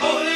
Oh.